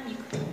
panik.